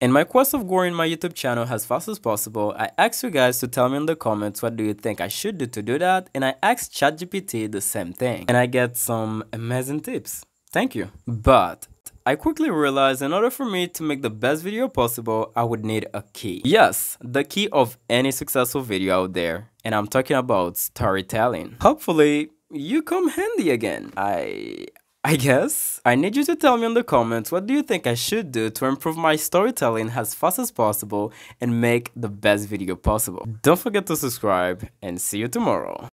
In my quest of growing my YouTube channel as fast as possible, I asked you guys to tell me in the comments what do you think I should do to do that and I asked ChatGPT the same thing and I get some amazing tips. Thank you. But I quickly realized in order for me to make the best video possible, I would need a key. Yes, the key of any successful video out there. And I'm talking about storytelling. Hopefully, you come handy again. I I guess. I need you to tell me in the comments what do you think I should do to improve my storytelling as fast as possible and make the best video possible. Don't forget to subscribe and see you tomorrow.